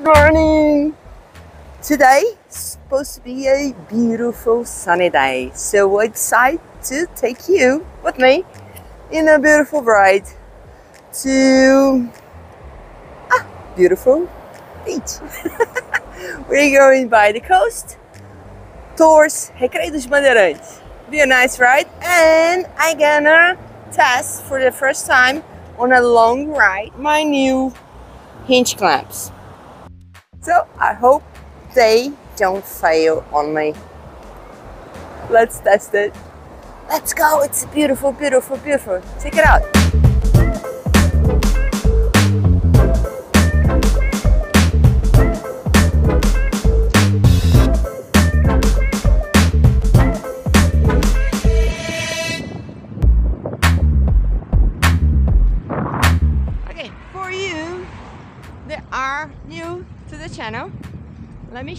Good morning! Today is supposed to be a beautiful sunny day, so I decided to take you with me in a beautiful ride to a beautiful beach. We're going by the coast towards Recreio dos Bandeirantes. Be a nice ride, and I'm gonna test for the first time on a long ride my new hinge clamps. So I hope they don't fail on me. Let's test it. Let's go. It's beautiful, beautiful, beautiful. Check it out.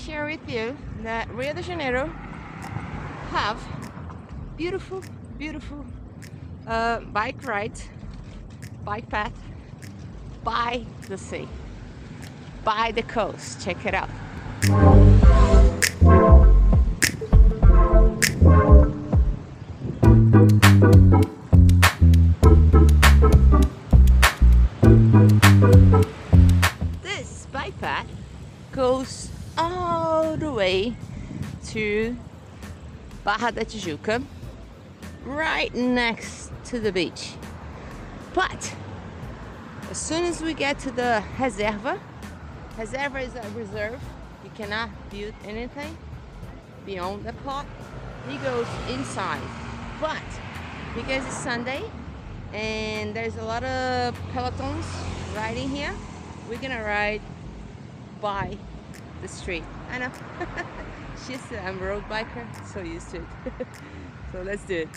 Share with you that Rio de Janeiro have beautiful, beautiful uh, bike ride, bike path by the sea, by the coast. Check it out. Barra da Tijuca, right next to the beach. But as soon as we get to the reserva, reserva is a reserve, you cannot build anything beyond the plot. He goes inside, but because it's Sunday and there's a lot of pelotons riding here, we're gonna ride by the street. I know. She's I'm a road biker, so used to it. so let's do it.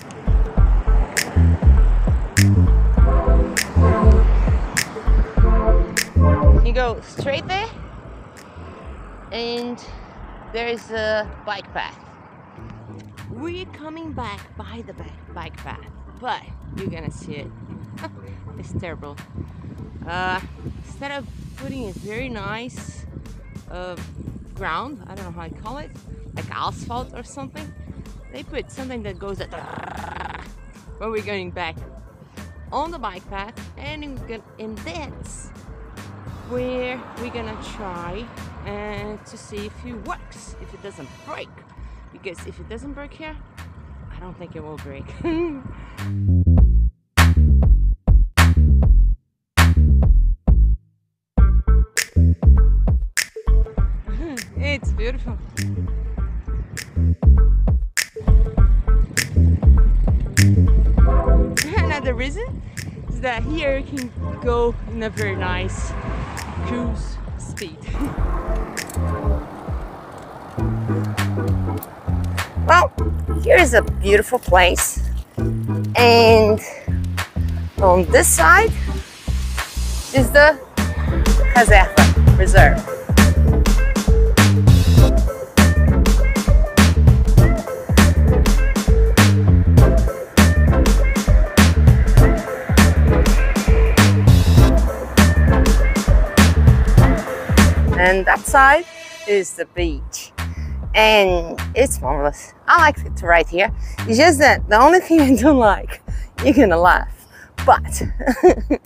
You go straight there, and there is a bike path. We're coming back by the bike path, but you're gonna see it. it's terrible. Uh, instead of putting a very nice uh, ground, I don't know how I call it, like asphalt or something, they put something that goes at when we're going back on the bike path, and in, go- and that's where we're gonna try and to see if it works, if it doesn't break. Because if it doesn't break here, I don't think it will break. can go in a very nice cruise speed. well, here's a beautiful place, and on this side is the Reserva Reserve. Side is the beach. And it's marvelous. I like it right here. It's just that the only thing i don't like you're gonna laugh but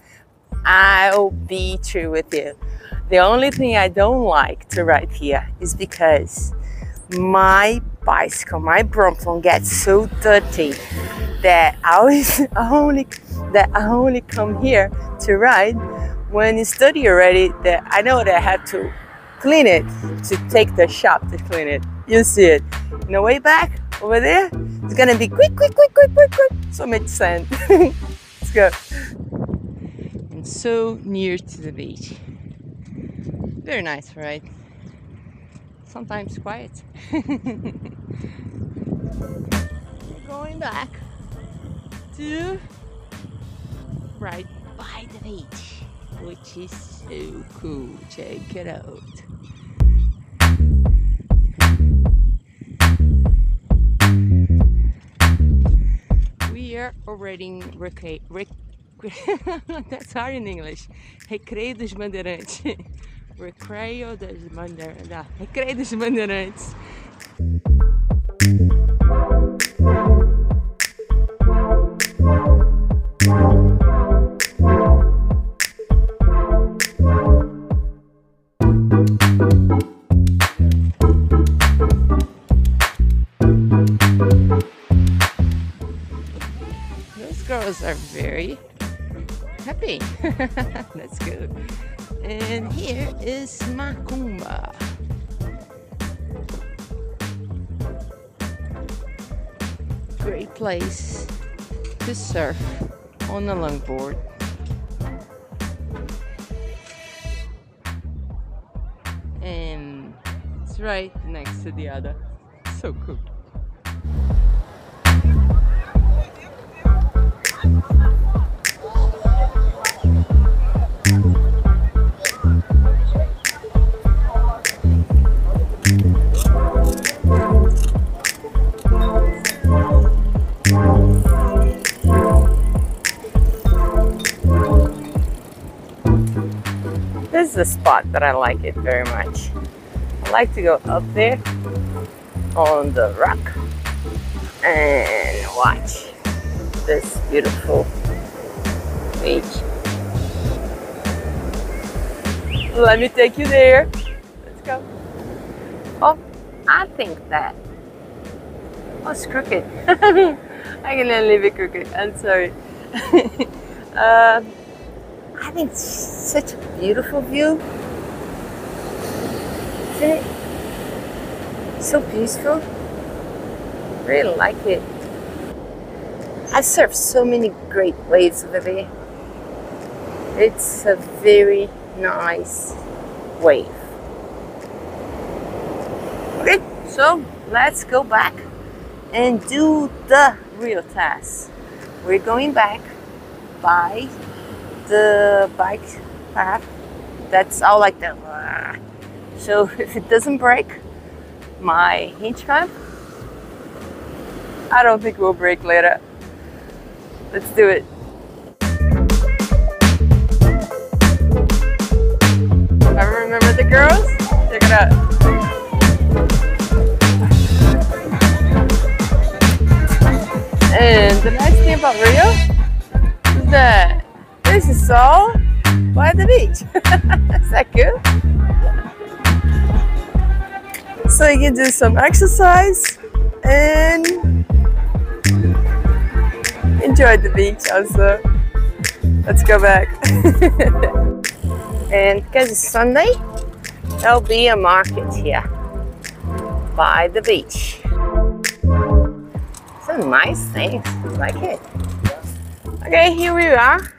i'll be true with you. The only thing i don't like to ride here is because my bicycle my brompton gets so dirty that i always I only that i only come here to ride when it's dirty already that i know that i have to clean it to take the shop to clean it. You see it. In the way back over there it's gonna be quick quick quick quick quick quick. So much sand. Let's go. And so near to the beach. Very nice right? Sometimes quiet. Going back to right by the beach which is so cool check it out we are already in Recreio, Rec, that's hard in English. Recreio dos Bandeirantes. Recreio das Bandeirantes. Ah, Recreio dos Bandeirantes. That's good. And here is Macumba. Great place to surf on a longboard. And it's right next to the other. So cool. Spot that I like it very much. I like to go up there on the rock and watch this beautiful beach. Let me take you there. Let's go. Oh, I think that. Oh, it's crooked. I can leave it crooked. I'm sorry. um, I think it's such a beautiful view. Isn't it? So peaceful. Really like it. I've surfed so many great waves over there. It's a very nice wave. Okay, so let's go back and do the real task. We're going back by the bike path. That's all like that. So if it doesn't break my hinge clamp I don't think it will break later. Let's do it. I remember the girls. Check it out. And the nice thing about Rio all by the beach. is that good? So you can do some exercise and enjoy the beach also. Let's go back. and because it's Sunday, there'll be a market here by the beach. Some nice things, like it. Okay, here we are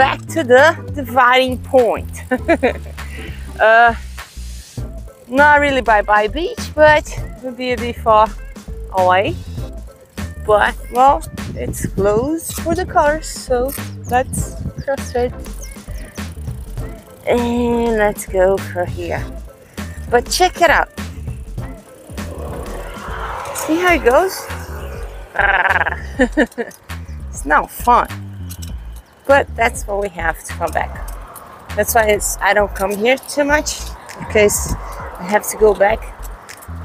back to the dividing point. uh, not really by by beach, but a bit far away. But well, it's closed for the cars, so let's cross it. And let's go for here. But check it out. See how it goes? it's not fun but that's what we have to come back. That's why it's, I don't come here too much because I have to go back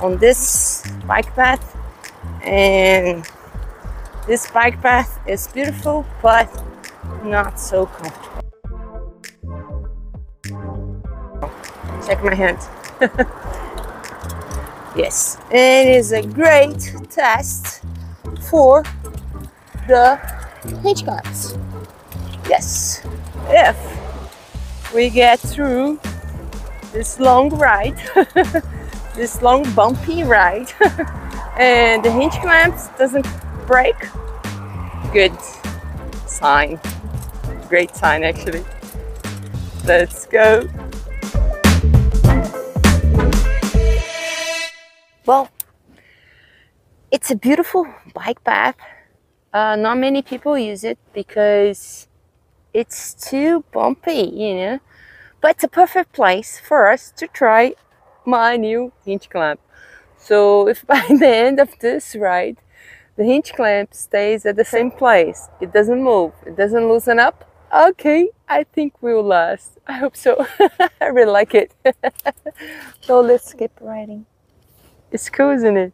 on this bike path and this bike path is beautiful but not so comfortable. Check my hand. yes, it is a great test for the clamps. Yes, if we get through this long ride, this long bumpy ride, and the hinge clamps doesn't break, good sign. Great sign actually. Let's go. Well, it's a beautiful bike path. Uh, not many people use it because it's too bumpy, you know. But it's a perfect place for us to try my new hinge clamp. So if by the end of this ride, the hinge clamp stays at the same place, it doesn't move, it doesn't loosen up, Okay, I think we will last. I hope so. I really like it. so let's keep riding. It's cool, isn't it?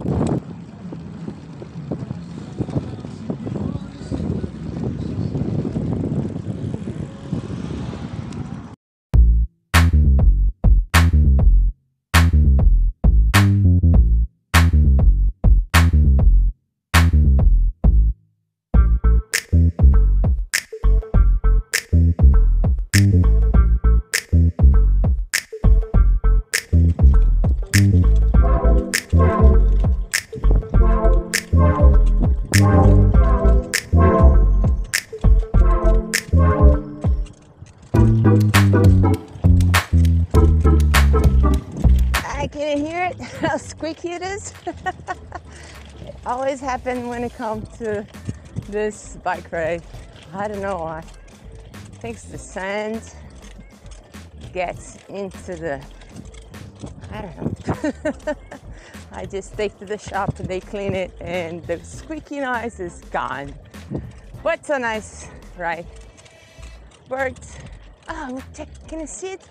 always happen when it comes to this bike ride. I don't know why. I think the sand gets into the, I don't know. I just take to the shop and they clean it and the squeaky noise is gone. But a nice ride. Birds. Oh, look, check, can you see it?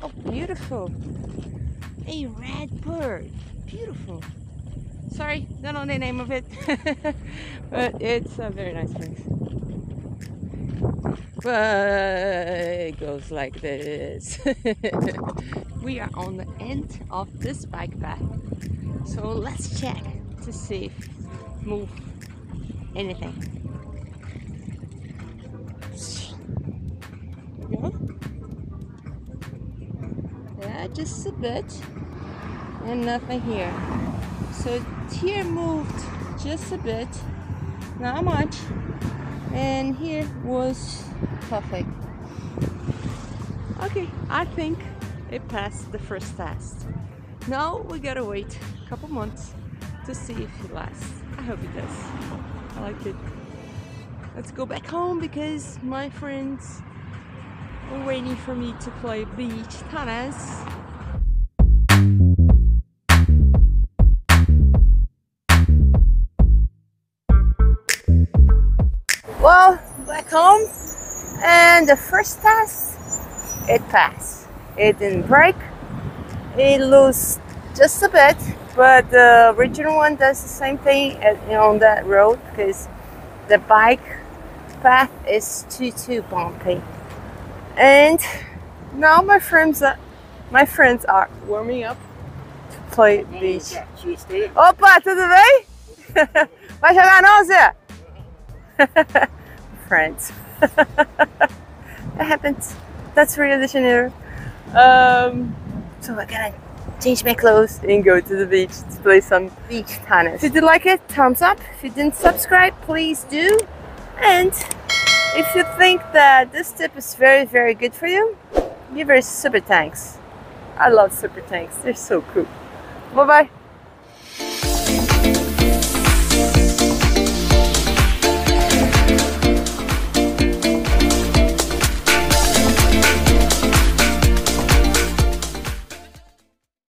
Oh, beautiful. A red bird. Beautiful. Sorry, don't know the name of it. but it's a very nice place. But it goes like this. we are on the end of this bike path. So let's check to see if move anything. Yeah, just a bit. And nothing here. So here moved just a bit, not much. And here was perfect. Okay, I think it passed the first test. Now we gotta wait a couple months to see if it lasts. I hope it does. I like it. Let's go back home because my friends are waiting for me to play beach tennis. Well, back home, and the first test, it passed. It didn't break. It lost just a bit, but the original one does the same thing at, on that road because the bike path is too too bumpy. And now my friends are, my friends are warming up to play beach. Opa, tudo bem? Vai jogar não, Zé? Friends. that happens. That's Rio de Janeiro. Um, so I gotta change my clothes and go to the beach to play some beach tennis. If you did like it, thumbs up. If you didn't subscribe, please do. And if you think that this tip is very, very good for you, give her super thanks. I love super tanks. They're so cool. Bye bye.